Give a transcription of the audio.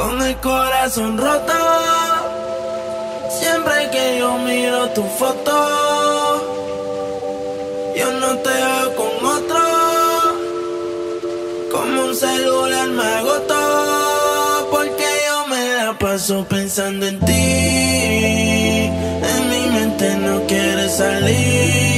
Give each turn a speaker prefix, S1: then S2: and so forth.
S1: Con el corazón roto, siempre que yo miro tu foto, yo no te veo con otro. Como un celular me agotó, porque yo me la paso pensando en ti. En mi mente no quiere salir.